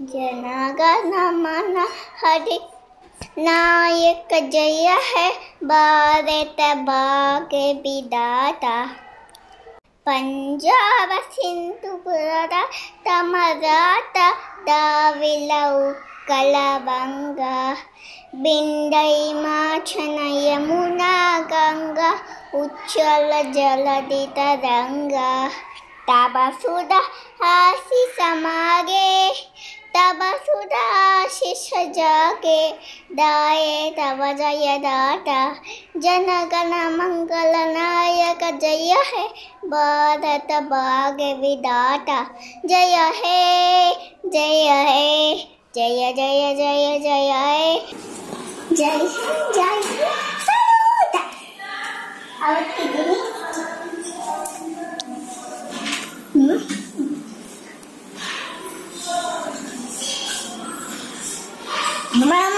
जनगणमन हरि नायक जय है भारत भाग्य विदाता। पंजाब सिंधुपुर तमरात कल कलबंगा बिंदई माछन यमुना गंगा उच्चल जलधि तरंगा तब सुधा हासी समागे। सुधा आशीष जागे, दाए तब जय दाता। जन गण मंगल नायक जय है भारत भाग्य विदाता। जय है जय है, जय जय जय जय है। जय जय सलूट और No matter